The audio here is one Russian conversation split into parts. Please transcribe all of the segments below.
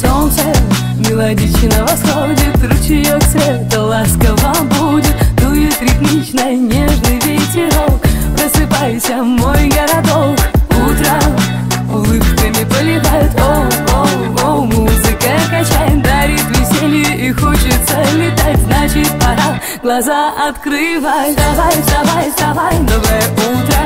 Солнце мелодично восходит, ручеек света ласково будет, дует ритмично нежный ветерок. Просыпайся, мой глаза открывай. Вставай, вставай, вставай, новое утро.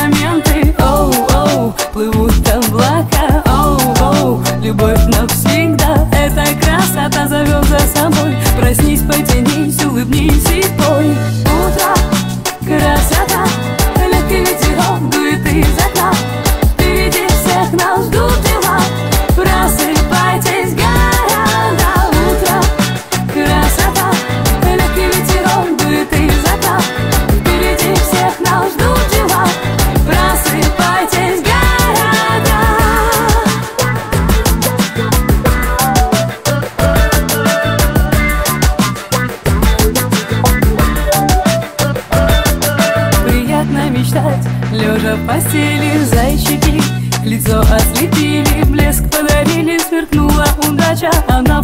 моменты. Оу-оу, плывут облака. Оу-оу, любовь на мечтать. Лежа в постели зайчики Лицо ослепили, блеск подарили Сверкнула удача, она